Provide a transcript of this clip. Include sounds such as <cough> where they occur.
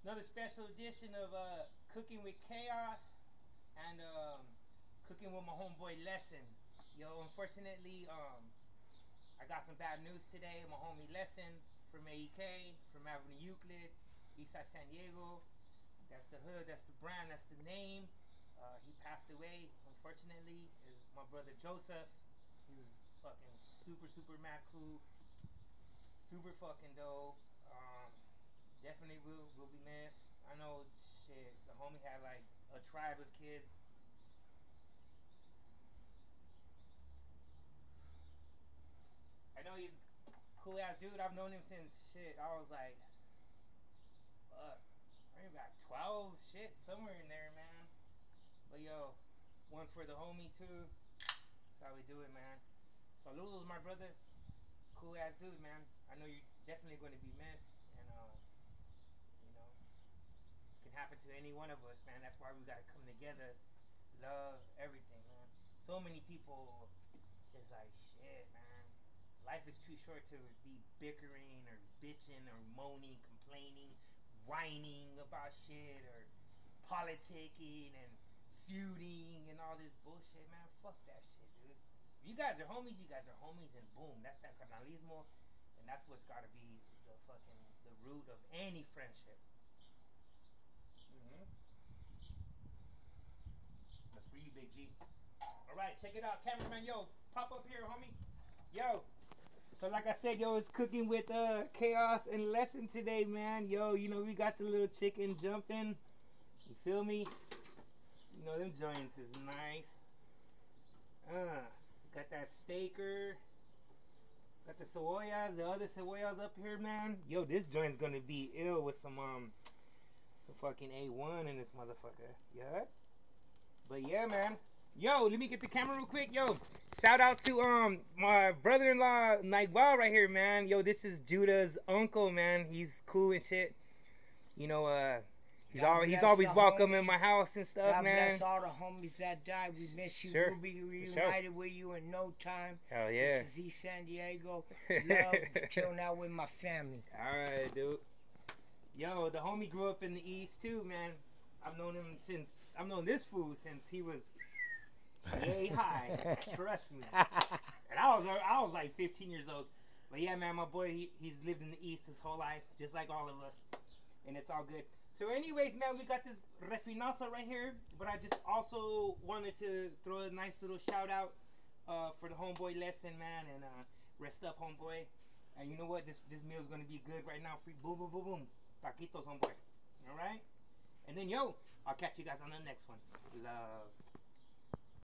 another special edition of uh, Cooking with Chaos and um, Cooking with my homeboy Lesson. Yo, unfortunately, um, I got some bad news today. My homie Lesson from AEK, from Avenue Euclid, Eastside San Diego. That's the hood, that's the brand, that's the name. Uh, he passed away, unfortunately. My brother Joseph. He was fucking super, super mad cool. Super fucking dope. Um, definitely will will be missed. I know shit. The homie had like a tribe of kids. I know he's cool ass dude. I've known him since shit. I was like, fuck, maybe about twelve shit somewhere in there, man. But yo, one for the homie too. That's how we do it, man. So Lulu's my brother. Cool ass dude, man. I know you're definitely going to be missed, and uh, you know, it can happen to any one of us, man. That's why we gotta come together, love everything, man. So many people just like shit, man. Life is too short to be bickering or bitching or moaning, complaining, whining about shit or politicking and feuding and all this bullshit, man. Fuck that shit, dude. If you guys are homies, you guys are homies, and boom, that's that carnalismo, and that's what's got to be the fucking the root of any friendship. Mm-hmm. That's for you, Big G. All right, check it out, cameraman. Yo, pop up here, homie. Yo. So like I said, yo, it's cooking with uh chaos and lesson today, man. Yo, you know we got the little chicken jumping. You feel me? You know them joints is nice. Uh, got that staker. Got the cebolla, the other cebollas up here, man. Yo, this joint's gonna be ill with some um some fucking A1 in this motherfucker. Yeah. But yeah, man. Yo, let me get the camera real quick. Yo, shout out to um my brother-in-law Naigual right here, man. Yo, this is Judah's uncle, man. He's cool and shit. You know, uh he's God always he's always welcome homie. in my house and stuff, God man. bless all the homies that died. We miss you. Sure, We'll be for sure. reunited with you in no time. Hell yeah. This is East San Diego. <laughs> Love, chilling out with my family. All right, dude. Yo, the homie grew up in the East too, man. I've known him since I've known this fool since he was yay high. <laughs> Trust me. <laughs> And I was I was like 15 years old. But yeah, man, my boy, he, he's lived in the East his whole life, just like all of us, and it's all good. So, anyways, man, we got this refinazo right here. But I just also wanted to throw a nice little shout out uh, for the homeboy lesson, man, and uh, rest up, homeboy. And you know what? This this meal is gonna be good right now. Free boom boom boom boom. Taquitos, homeboy. All right. And then yo, I'll catch you guys on the next one. Love.